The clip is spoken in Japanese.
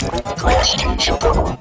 ご自身諸島。